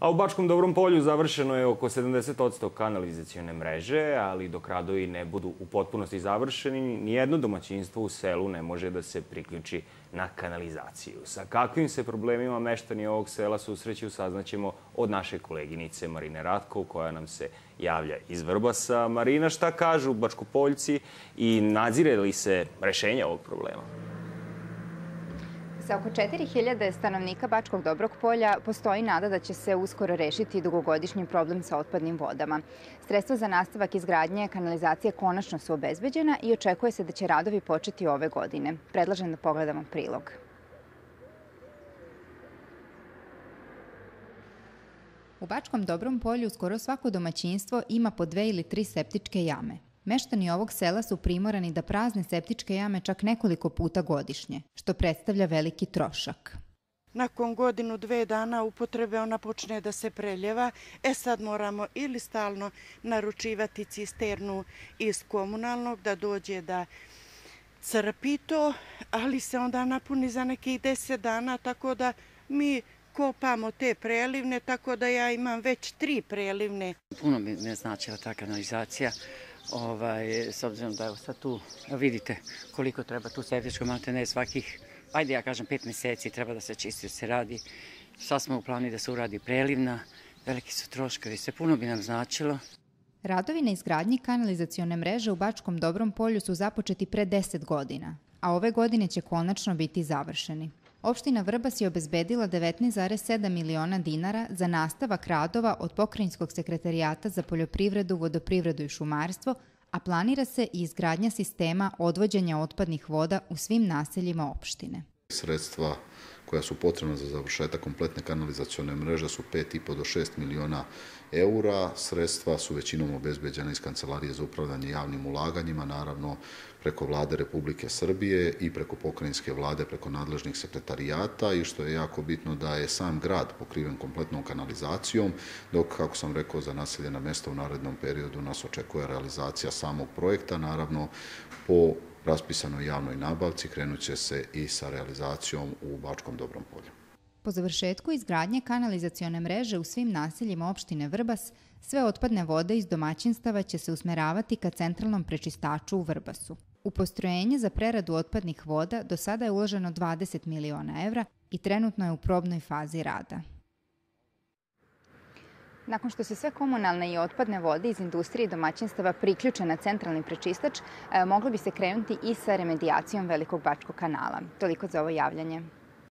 A u Bačkom Dobrom polju završeno je oko 70% kanalizacione mreže, ali dok radovi ne budu u potpunosti završeni, nijedno domaćinstvo u selu ne može da se priključi na kanalizaciju. Sa kakvim se problemima meštani ovog sela susreću saznaćemo od naše koleginice Marine Ratkov, koja nam se javlja iz Vrbasa. Marina, šta kažu Bačkopoljci i nadzire li se rešenja ovog problema? Sa oko 4000 stanovnika Bačkog Dobrog polja postoji nada da će se uskoro rešiti dugogodišnji problem sa otpadnim vodama. Sredstva za nastavak izgradnje kanalizacije konačno su obezbeđena i očekuje se da će radovi početi ove godine. Predlažem da pogledamo prilog. U Bačkom Dobrom polju skoro svako domaćinstvo ima po dve ili tri septičke jame. Meštani ovog sela su primorani da prazne septičke jame čak nekoliko puta godišnje, što predstavlja veliki trošak. Nakon godinu, dve dana upotrebe ona počne da se preljeva. E sad moramo ili stalno naručivati cisternu iz komunalnog da dođe da crpi to, ali se onda napuni za nekih deset dana, tako da mi kopamo te prelivne, tako da ja imam već tri prelivne. Puno mi ne značila ta kanalizacija ovaj, s obzirom da evo sad tu vidite koliko treba tu septičko ne svakih, ajde ja kažem pet meseci treba da se čisti, da se radi. Sad smo u plani da se uradi prelivna, veliki su troškovi, sve puno bi nam značilo. Radovi na izgradnji kanalizacione mreže u Bačkom Dobrom polju su započeti pre 10 godina, a ove godine će konačno biti završeni. Opština Vrbas je obezbedila 19,7 miliona dinara za nastavak radova od Pokrajinskog sekretarijata za poljoprivredu, vodoprivredu i šumarstvo, a planira se i izgradnja sistema odvođenja otpadnih voda u svim naseljima opštine. Sredstva koja su potrebna za završetak kompletne kanalizacione mreže su 5,5 do 6 miliona eura. Sredstva su većinom obezbeđena iz Kancelarije za upravljanje javnim ulaganjima, naravno preko vlade Republike Srbije i preko pokrajinske vlade, preko nadležnih sekretarijata i što je jako bitno da je sam grad pokriven kompletnom kanalizacijom, dok, kako sam rekao, za naseljena mesta u narednom periodu nas očekuje realizacija samog projekta, naravno po raspisanoj javnoj nabavci krenut će se i sa realizacijom u Bačkom Dobrom polju. Po završetku izgradnje kanalizacione mreže u svim naseljima opštine Vrbas, sve otpadne vode iz domaćinstava će se usmeravati ka centralnom prečistaču u Vrbasu. U postrojenje za preradu otpadnih voda do sada je uloženo 20 miliona evra i trenutno je u probnoj fazi rada. Nakon što se sve komunalne i otpadne vode iz industrije i domaćinstava priključe na centralni prečistač, e, moglo bi se krenuti i sa remedijacijom Velikog Bačkog kanala. Toliko za ovo javljanje.